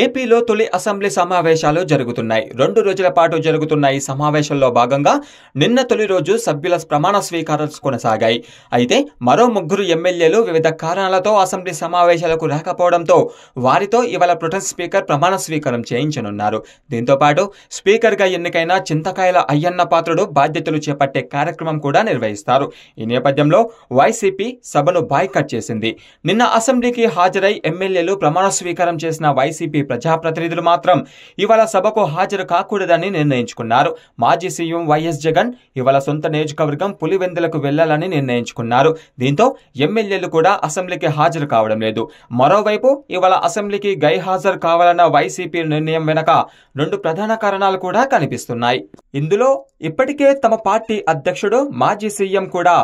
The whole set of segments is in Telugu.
ఏపీలో తొలి అసెంబ్లీ సమావేశాలు జరుగుతున్నాయి. రెండు రోజుల పాటు జరుగుతున్న ఈ సమావేశంలో భాగంగా నిన్న తొలి రోజు సభ్యుల ప్రమాణ స్వీకారాలు కొనసాగాయి. అయితే మరో ముగ్గురు ఎమ్మెల్యేలు వివిధ కారణాలతో అసెంబ్లీ సమావేశాలకు రాకపోవడంతో వారితో ఇవాళ ప్రొటెస్ట్ స్పీకర్ ప్రమాణ స్వీకారం చేయించనున్నారు. దీంతో పాటు స్పీకర్గా ఎన్నికైన చింతకాయల అయ్యన్న పాత్రుడు బాధ్యతలు చేపట్టే కార్యక్రమం కూడా నిర్వహిస్తారు. ఈ నేపథ్యంలో వైసీపీ సభను బాయ్కట్ చేసింది. నిన్న అసెంబ్లీకి హాజరై ఎమ్మెల్యేలు ప్రమాణ స్వీకారం చేసిన వైసీపీ ప్రజాప్రతినిధులు మాత్రం ఇవాళ సభకు హాజరు కాకూడదని నిర్ణయించుకున్నారు. మాజీ సీఎం వైఎస్ జగన్ ఇవాళ సొంత నియోజకవర్గం పులివెందులకు వెళ్ళాలని నిర్ణయించుకున్నారు. దీంతో ఎమ్మెల్యేలు కూడా అసెంబ్లీకి హాజరు కావడం లేదు. మరోవైపు ఇవాళ అసెంబ్లీకి గైహాజరు కావాలన్న వైసీపీ నిర్ణయం వెనక రెండు ప్రధాన కారణాలు కూడా కనిపిస్తున్నాయి. ఇందులో ఇప్పటికే తమ పార్టీ అధ్యక్షుడు మాజీ సీఎం కూడా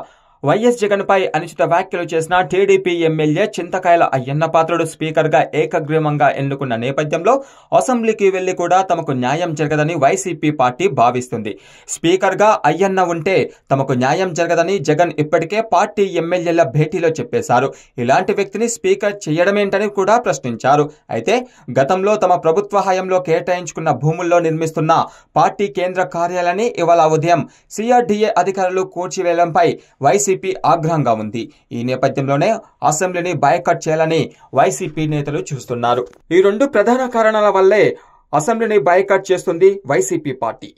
వైఎస్ జగన్ పై అనుచిత వ్యాఖ్యలు చేసిన టీడీపీ ఎమ్మెల్యే చింతకాయల అయ్యన్న పాత్రుడు స్పీకర్గా ఏకగ్రీవంగా ఎన్నుకున్న నేపథ్యంలో అసెంబ్లీకి వెళ్ళి కూడా తమకు న్యాయం జరగదని వైసీపీ పార్టీ భావిస్తుంది. స్పీకర్గా అయ్యన్న ఉంటే తమకు న్యాయం జరగదని జగన్ ఇప్పటికే పార్టీ ఎమ్మెల్యేల భేటీలో చెప్పేశారు. ఇలాంటి వ్యక్తిని స్పీకర్ చేయడమేంటని కూడా ప్రశ్నించారు. అయితే గతంలో తమ ప్రభుత్వ హయాంలో కేటాయించుకున్న భూముల్లో నిర్మిస్తున్న పార్టీ కేంద్ర కార్యాలయాన్ని ఇవాళ ఉదయం సిఆర్డీఏ అధికారులు కూర్చివేయడంపై వైసీపీ వైసీపీ ఆగ్రహంగా ఉంది. ఈ నేపథ్యంలోనే అసెంబ్లీని బాయ్కట్ చేయాలని వైసీపీ నేతలు చూస్తున్నారు. ఈ రెండు ప్రధాన కారణాల వల్లే అసెంబ్లీని బాయ్కట్ చేస్తుంది వైసీపీ పార్టీ.